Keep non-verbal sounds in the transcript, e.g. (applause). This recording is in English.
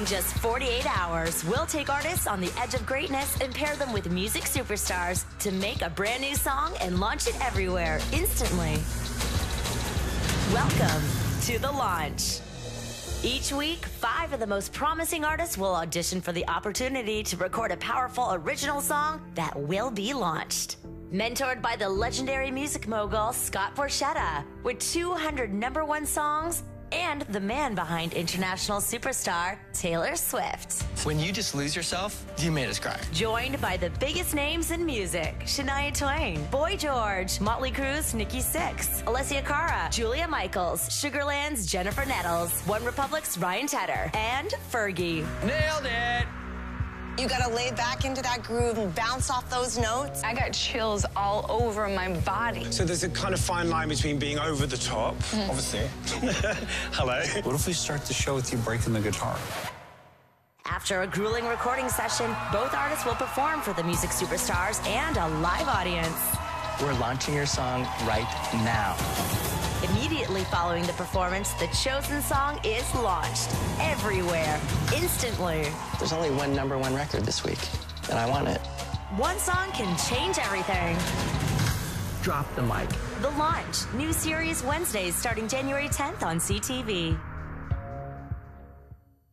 In just 48 hours, we'll take artists on the edge of greatness and pair them with music superstars to make a brand new song and launch it everywhere instantly. Welcome to the launch. Each week, five of the most promising artists will audition for the opportunity to record a powerful original song that will be launched. Mentored by the legendary music mogul Scott Borchetta, with 200 number one songs and the man behind international superstar Taylor Swift. When you just lose yourself, you made us cry. Joined by the biggest names in music Shania Twain, Boy George, Motley Crue's Nikki Sixx, Alessia Cara, Julia Michaels, Sugarland's Jennifer Nettles, One Republic's Ryan Tedder, and Fergie. Nailed it! You gotta lay back into that groove and bounce off those notes. I got chills all over my body. So there's a kind of fine line between being over the top, Mm-hmm. obviously. (laughs) Hello. What if we start the show with you breaking the guitar? After a grueling recording session, both artists will perform for the music superstars and a live audience. We're launching your song right now. Immediately following the performance, the chosen song is launched everywhere, instantly. There's only one number one record this week, and I want it. One song can change everything. Drop the mic. The Launch, new series Wednesdays starting January 10th on CTV.